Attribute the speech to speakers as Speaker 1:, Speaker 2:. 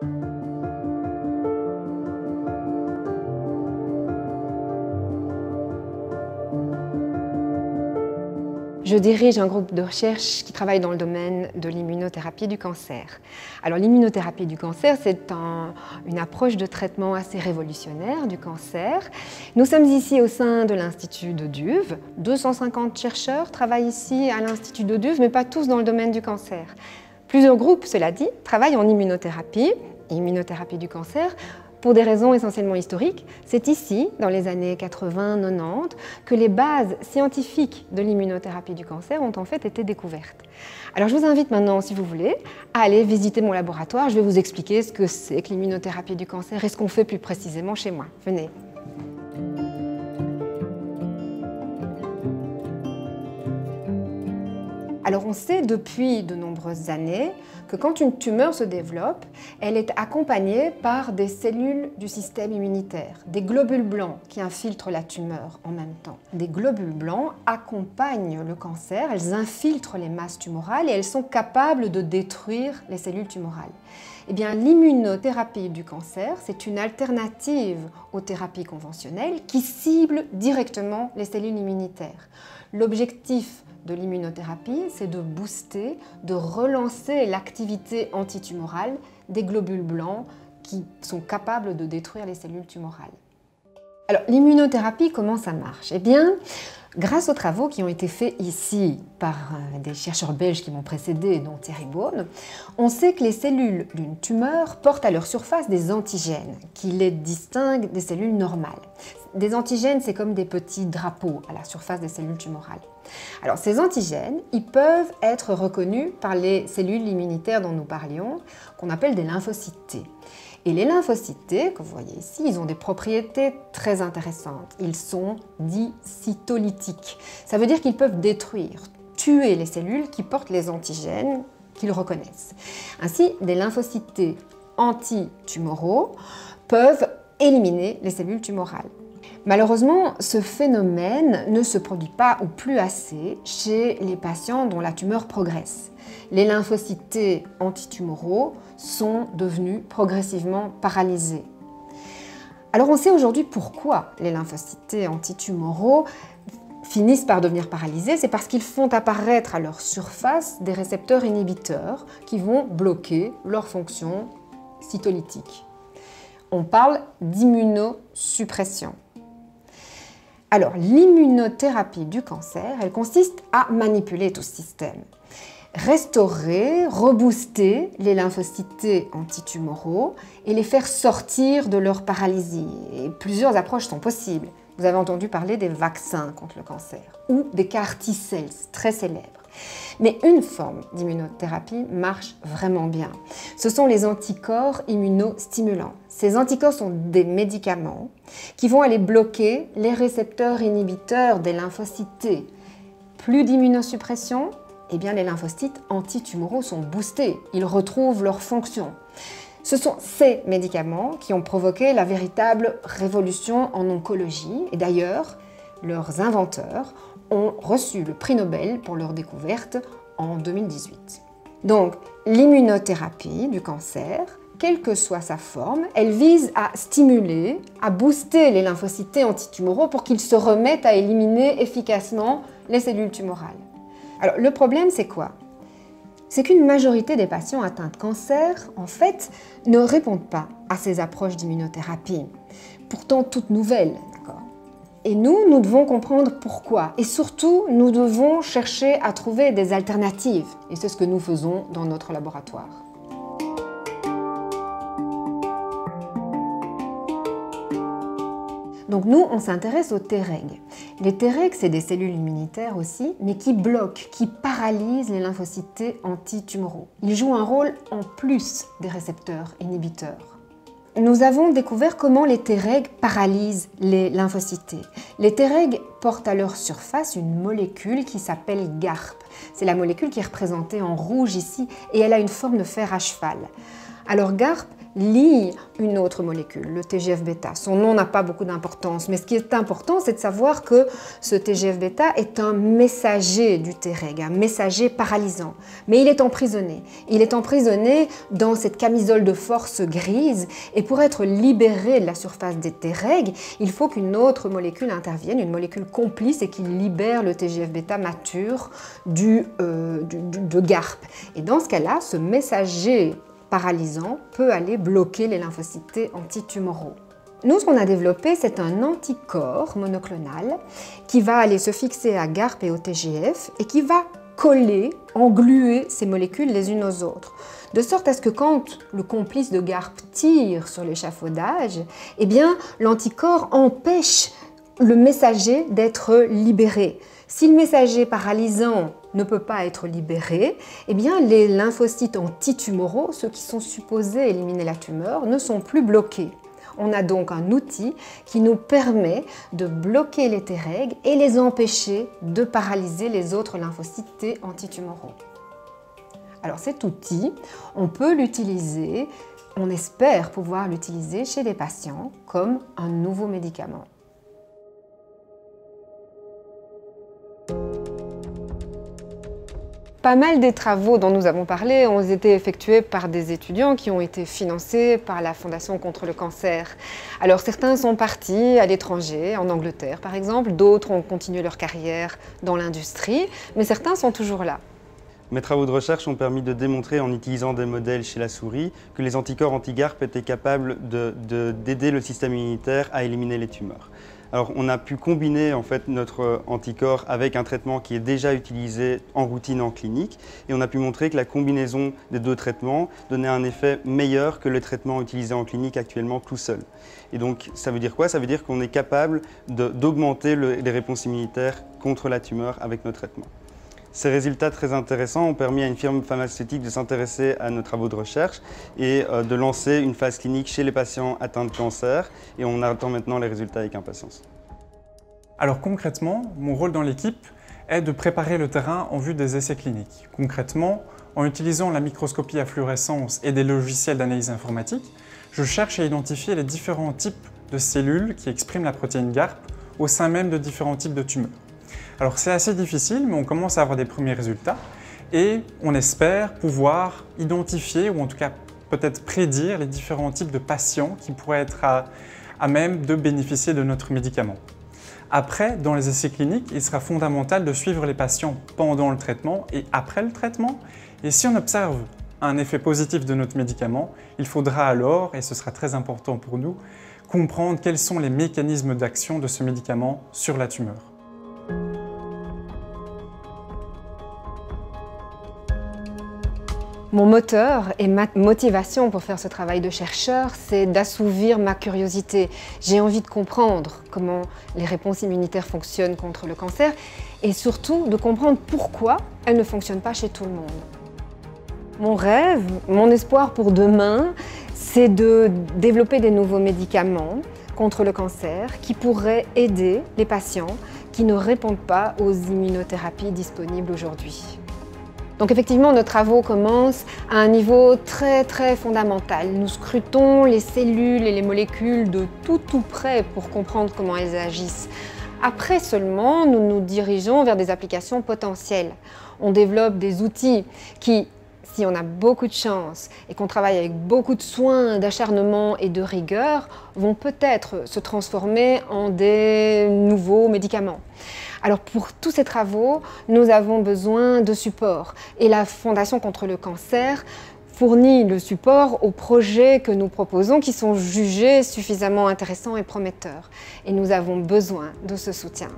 Speaker 1: Je dirige un groupe de recherche qui travaille dans le domaine de l'immunothérapie du cancer. Alors l'immunothérapie du cancer, c'est une approche de traitement assez révolutionnaire du cancer. Nous sommes ici au sein de l'Institut de Duve. 250 chercheurs travaillent ici à l'Institut de Duve, mais pas tous dans le domaine du cancer. Plusieurs groupes, cela dit, travaillent en immunothérapie, immunothérapie du cancer, pour des raisons essentiellement historiques, c'est ici, dans les années 80-90, que les bases scientifiques de l'immunothérapie du cancer ont en fait été découvertes. Alors je vous invite maintenant, si vous voulez, à aller visiter mon laboratoire. Je vais vous expliquer ce que c'est que l'immunothérapie du cancer et ce qu'on fait plus précisément chez moi. Venez. Alors on sait depuis de nombreuses années que quand une tumeur se développe, elle est accompagnée par des cellules du système immunitaire, des globules blancs qui infiltrent la tumeur en même temps. Des globules blancs accompagnent le cancer, elles infiltrent les masses tumorales et elles sont capables de détruire les cellules tumorales. Eh bien, l'immunothérapie du cancer, c'est une alternative aux thérapies conventionnelles qui cible directement les cellules immunitaires. L'objectif de l'immunothérapie, c'est de booster, de relancer l'activité antitumorale des globules blancs qui sont capables de détruire les cellules tumorales. Alors, l'immunothérapie, comment ça marche? Eh bien, grâce aux travaux qui ont été faits ici par euh, des chercheurs belges qui m'ont précédé, dont Thierry Beaune, on sait que les cellules d'une tumeur portent à leur surface des antigènes qui les distinguent des cellules normales. Des antigènes, c'est comme des petits drapeaux à la surface des cellules tumorales. Alors ces antigènes, ils peuvent être reconnus par les cellules immunitaires dont nous parlions, qu'on appelle des lymphocytes T. Et les lymphocytes T, que vous voyez ici, ils ont des propriétés très intéressantes. Ils sont dits cytolytiques. Ça veut dire qu'ils peuvent détruire, tuer les cellules qui portent les antigènes qu'ils reconnaissent. Ainsi, des lymphocytes antitumoraux peuvent éliminer les cellules tumorales. Malheureusement, ce phénomène ne se produit pas ou plus assez chez les patients dont la tumeur progresse. Les lymphocytes antitumoraux sont devenus progressivement paralysés. Alors on sait aujourd'hui pourquoi les lymphocytes antitumoraux finissent par devenir paralysés, c'est parce qu'ils font apparaître à leur surface des récepteurs inhibiteurs qui vont bloquer leur fonction cytolytique. On parle d'immunosuppression. Alors, l'immunothérapie du cancer, elle consiste à manipuler tout ce système. Restaurer, rebooster les lymphocytes antitumoraux et les faire sortir de leur paralysie. Et plusieurs approches sont possibles. Vous avez entendu parler des vaccins contre le cancer ou des CAR très célèbres. Mais une forme d'immunothérapie marche vraiment bien. Ce sont les anticorps immunostimulants. Ces anticorps sont des médicaments qui vont aller bloquer les récepteurs inhibiteurs des lymphocytes Plus d'immunosuppression, eh bien les lymphocytes antitumoraux sont boostés, ils retrouvent leur fonction. Ce sont ces médicaments qui ont provoqué la véritable révolution en oncologie et d'ailleurs, leurs inventeurs ont reçu le prix Nobel pour leur découverte en 2018. Donc, l'immunothérapie du cancer, quelle que soit sa forme, elle vise à stimuler, à booster les lymphocytes antitumoraux pour qu'ils se remettent à éliminer efficacement les cellules tumorales. Alors, le problème, c'est quoi? C'est qu'une majorité des patients atteints de cancer, en fait, ne répondent pas à ces approches d'immunothérapie, pourtant toutes nouvelles, et nous, nous devons comprendre pourquoi. Et surtout, nous devons chercher à trouver des alternatives. Et c'est ce que nous faisons dans notre laboratoire. Donc nous, on s'intéresse aux Treg. Les Treg, c'est des cellules immunitaires aussi, mais qui bloquent, qui paralysent les lymphocytes antitumoraux. Ils jouent un rôle en plus des récepteurs inhibiteurs nous avons découvert comment les Treg paralysent les lymphocytes. Les Treg portent à leur surface une molécule qui s'appelle GARP. C'est la molécule qui est représentée en rouge ici et elle a une forme de fer à cheval. Alors GARP lie une autre molécule, le TGF-bêta. Son nom n'a pas beaucoup d'importance, mais ce qui est important, c'est de savoir que ce TGF-bêta est un messager du Treg, un messager paralysant. Mais il est emprisonné. Il est emprisonné dans cette camisole de force grise, et pour être libéré de la surface des Treg, il faut qu'une autre molécule intervienne, une molécule complice, et qui libère le TGF-bêta mature du, euh, de GARP. Et dans ce cas-là, ce messager paralysant peut aller bloquer les lymphocytes antitumoraux. Nous, ce qu'on a développé, c'est un anticorps monoclonal qui va aller se fixer à GARP et au TGF et qui va coller, engluer ces molécules les unes aux autres. De sorte à ce que quand le complice de GARP tire sur l'échafaudage, eh bien, l'anticorps empêche le messager d'être libéré. Si le messager paralysant ne peut pas être libéré, eh bien les lymphocytes antitumoraux, ceux qui sont supposés éliminer la tumeur, ne sont plus bloqués. On a donc un outil qui nous permet de bloquer les Treg et les empêcher de paralyser les autres lymphocytes T antitumoraux. Alors cet outil, on peut l'utiliser, on espère pouvoir l'utiliser chez les patients comme un nouveau médicament. Pas mal des travaux dont nous avons parlé ont été effectués par des étudiants qui ont été financés par la Fondation contre le cancer. Alors certains sont partis à l'étranger, en Angleterre par exemple, d'autres ont continué leur carrière dans l'industrie, mais certains sont toujours là.
Speaker 2: Mes travaux de recherche ont permis de démontrer en utilisant des modèles chez la souris que les anticorps anti-GARP étaient capables d'aider le système immunitaire à éliminer les tumeurs. Alors on a pu combiner en fait notre anticorps avec un traitement qui est déjà utilisé en routine en clinique et on a pu montrer que la combinaison des deux traitements donnait un effet meilleur que le traitement utilisé en clinique actuellement tout seul. Et donc ça veut dire quoi? Ça veut dire qu'on est capable d'augmenter les réponses immunitaires contre la tumeur avec nos traitements. Ces résultats très intéressants ont permis à une firme pharmaceutique de s'intéresser à nos travaux de recherche et euh, de lancer une phase clinique chez les patients atteints de cancer et on attend maintenant les résultats avec impatience.
Speaker 3: Alors concrètement, mon rôle dans l'équipe est de préparer le terrain en vue des essais cliniques. Concrètement, en utilisant la microscopie à fluorescence et des logiciels d'analyse informatique, je cherche à identifier les différents types de cellules qui expriment la protéine GARP au sein même de différents types de tumeurs. Alors c'est assez difficile, mais on commence à avoir des premiers résultats et on espère pouvoir identifier ou en tout cas peut-être prédire les différents types de patients qui pourraient être à, même de bénéficier de notre médicament. Après, dans les essais cliniques, il sera fondamental de suivre les patients pendant le traitement et après le traitement. Et si on observe un effet positif de notre médicament, il faudra alors, et ce sera très important pour nous, comprendre quels sont les mécanismes d'action de ce médicament sur la tumeur.
Speaker 1: Mon moteur et ma motivation pour faire ce travail de chercheur, c'est d'assouvir ma curiosité. J'ai envie de comprendre comment les réponses immunitaires fonctionnent contre le cancer et surtout de comprendre pourquoi elles ne fonctionnent pas chez tout le monde. Mon rêve, mon espoir pour demain, c'est de développer des nouveaux médicaments contre le cancer qui pourraient aider les patients qui ne répondent pas aux immunothérapies disponibles aujourd'hui. Donc effectivement, nos travaux commencent à un niveau très très fondamental. Nous scrutons les cellules et les molécules de tout tout près pour comprendre comment elles agissent. Après seulement, nous nous dirigeons vers des applications potentielles. On développe des outils qui, si on a beaucoup de chance et qu'on travaille avec beaucoup de soins, d'acharnement et de rigueur, vont peut-être se transformer en des nouveaux médicaments. Alors pour tous ces travaux, nous avons besoin de support et la Fondation contre le cancer fournit le support aux projets que nous proposons qui sont jugés suffisamment intéressants et prometteurs. Et nous avons besoin de ce soutien.